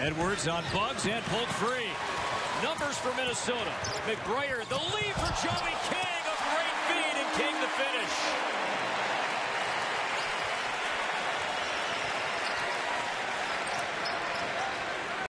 Edwards on bugs and pulled free. Numbers for Minnesota. McBrayer, the lead for Joey King. A great feed and King the finish.